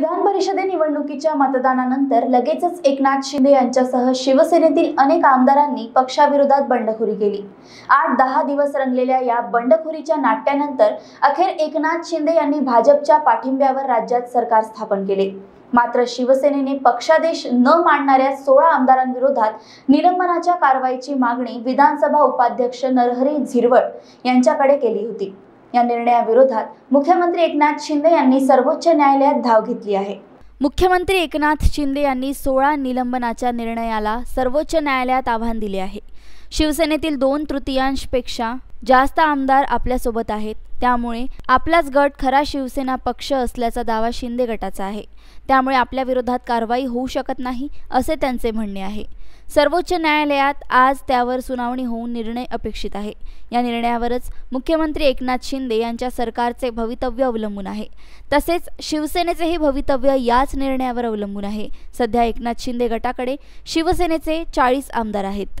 विधान परिषदे निवडणुकीच्या मतदानानंतर लगेचच एकनाथ शिंदे यांच्यासह शिवसेनेतील अनेक आमदारांनी पक्षाविरोधात बंडखोरी केली. आठ दहा दिवस रंगलेल्या या बंडखोरीच्या नाट्यानंतर अखेर एकनाथ शिंदे यांनी भाजपच्या पाठिंब्यावर राज्यात सरकार स्थापन केले. मात्र शिवसेनेने पक्षादेश न मांडणाऱ्या सोळा आमदारांविरोधात निलंबनाच्या कारवाईची मागणी विधानसभा उपाध्यक्ष नरहरी झिरवळ यांच्याकडे केली होती. या निर्णयाविरोधात मुख्यमंत्री एकनाथ शिंदे यांनी सर्वोच्च न्यायालयात धाव घेतली आहे. मुख्यमंत्री एकनाथ शिंदे यांनी सोळा निलंबनाच्या निर्णयाला सर्वोच्च न्यायालयात आव्हान दिले आहे. शिवसेनेतील दोन तृतीयांशपेक्षा जास्त आमदार आपल्यासोबत आहेत. त्यामुळे आपलाच गट खरा शिवसेना पक्ष असल्याचा दावा शिंदे गटाचा आहे. त्यामुळे आपल्या विरोधात कारवाई होऊ शकत नाही असे त्यांचे म्हणणे आहे. सर्वोच्च न्यायालयात आज त्यावर सुनावणी होऊन निर्णय अपेक्षित आहे. या निर्णयावरच मुख्यमंत्री एकनाथ शिंदे यांच्या सरकारचे भवितव्य अवलंबून आहे. तसेच शिवसेनेचेही भवितव्य याच निर्णयावर अवलंबून आहे. सध्या एकनाथ शिंदे गटाकडे शिवसेनेचे चाळीस आमदार आहेत.